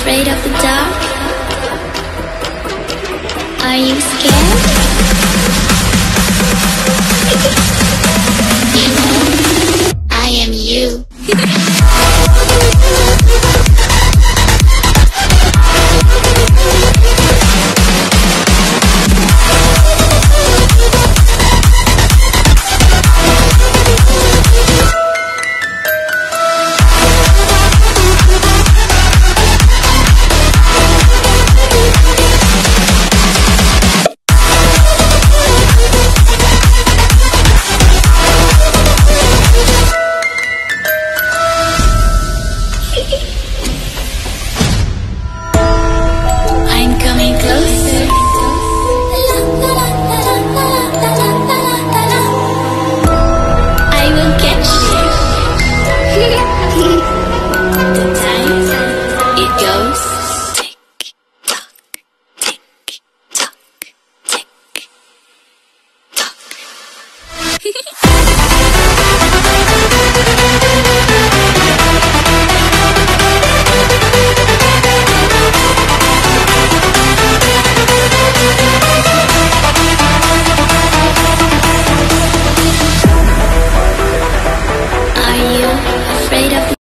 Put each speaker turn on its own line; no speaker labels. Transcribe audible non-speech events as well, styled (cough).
afraid of the dark? Are you scared? (laughs) I am you. (laughs) 嘿嘿嘿。